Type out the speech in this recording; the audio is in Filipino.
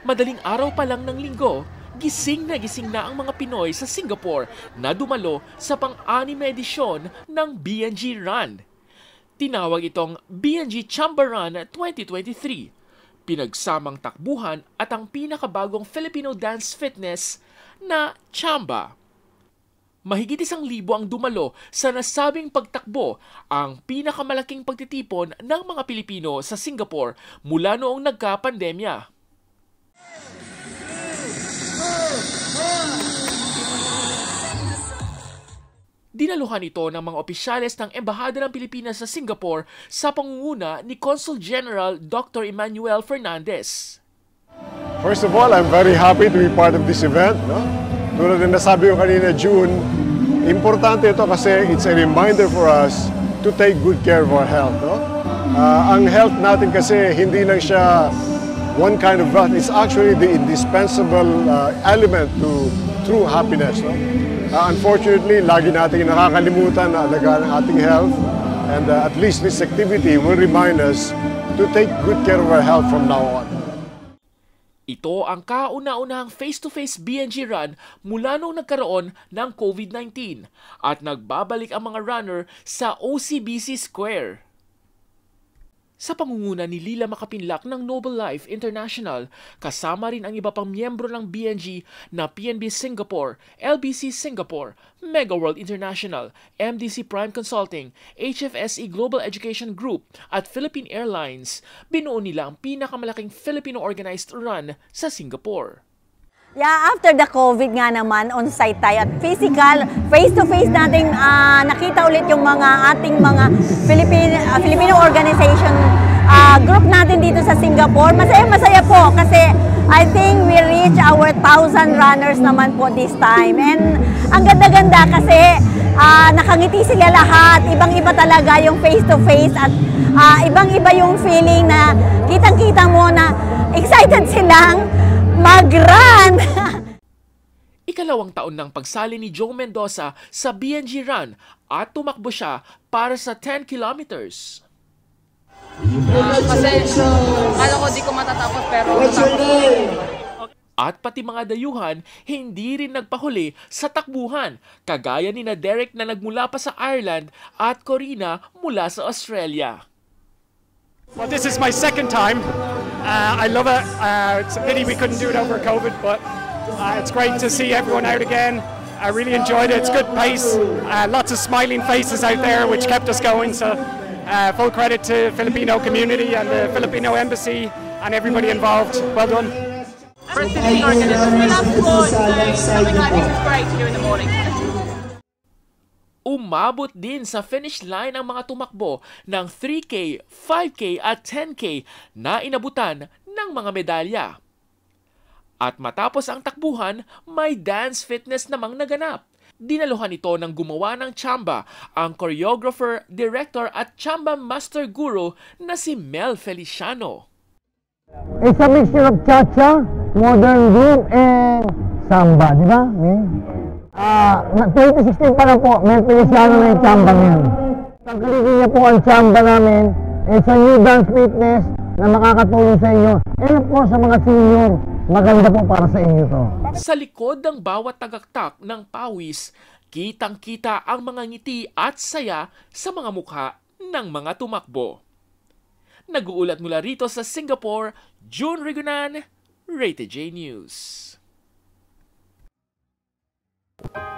Madaling araw pa lang ng linggo, gising na gising na ang mga Pinoy sa Singapore na dumalo sa pang-anim na edisyon ng BNG Run. Tinawag itong BNG Chamba Run 2023. Pinagsamang takbuhan at ang pinakabagong Filipino dance fitness na Chamba. Mahigit isang libo ang dumalo sa nasabing pagtakbo, ang pinakamalaking pagtitipon ng mga Pilipino sa Singapore mula noong nagka-pandemya. Dinaluhan ito ng mga opisyales ng Embahada ng Pilipinas sa Singapore sa pangunguna ni Consul General Dr. Emmanuel Fernandez. First of all, I'm very happy to be part of this event. No? Tulad na nasabi ko kanina, June, importante ito kasi it's a reminder for us to take good care of our health. No? Uh, ang health natin kasi hindi lang siya one kind of wealth. It's actually the indispensable uh, element to true happiness. No? Uh, unfortunately, lagi natin nakakalimutan na alagaan ang ating health and uh, at least this activity will remind us to take good care of our health from now on. Ito ang kauna-unahang face-to-face BNG run mula nung nagkaroon ng COVID-19 at nagbabalik ang mga runner sa OCBC Square. Sa pangunguna ni Lila Makapinlak ng Noble Life International, kasama rin ang iba pang miyembro ng BNG na PNB Singapore, LBC Singapore, Mega World International, MDC Prime Consulting, HFSE Global Education Group at Philippine Airlines, binuo nila ang pinakamalaking Filipino-organized run sa Singapore. Yeah, after the COVID nga naman, on-site tayo at physical, face-to-face nating uh, nakita ulit yung mga ating mga Philippine, uh, Filipino organization uh, group natin dito sa Singapore. Masaya-masaya po kasi I think we reach our 1,000 runners naman po this time. And ang ganda-ganda kasi uh, nakangiti sila lahat. Ibang-iba talaga yung face-to-face at uh, ibang-iba yung feeling na kitang-kita mo na excited silang mag-run! Ikalawang taon ng pagsali ni Joe Mendoza sa BNG Run at tumakbo siya para sa 10 kilometers. Uh, kasi kala ko di ko matatapos pero At pati mga dayuhan, hindi rin nagpahuli sa takbuhan, kagaya ni na Derek na nagmula pa sa Ireland at Corina mula sa Australia. Well, this is my second time. Uh, I love it. Uh, it's a pity we couldn't do it over COVID, but uh, it's great to see everyone out again. I really enjoyed it. It's good pace. Uh, lots of smiling faces out there, which kept us going. So, uh, full credit to Filipino community and the Filipino embassy and everybody involved. Well done. Organism. We love so this is great to do in the morning. Umabot din sa finish line ang mga tumakbo ng 3K, 5K at 10K na inabutan ng mga medalya. At matapos ang takbuhan, may dance fitness namang naganap. Dinaluhan ito ng gumawa ng chamba, ang choreographer, director at chamba master guru na si Mel Feliciano. It's a mixture of cha-cha, modern groove, and samba, di ba? Ah, uh, 2016 pa lang po, may Feliciano na yung chamba ngayon. Tangkalikin niya po ang chamba namin. It's a new dance fitness na makakatulong sa inyo. And po sa mga senior, maganda po para sa inyo to. Sa likod ng bawat tagaktak ng pawis, kitang-kita ang mga ngiti at saya sa mga mukha ng mga tumakbo. Nag-uulat mula rito sa Singapore, June Rigunan, Rated J News. You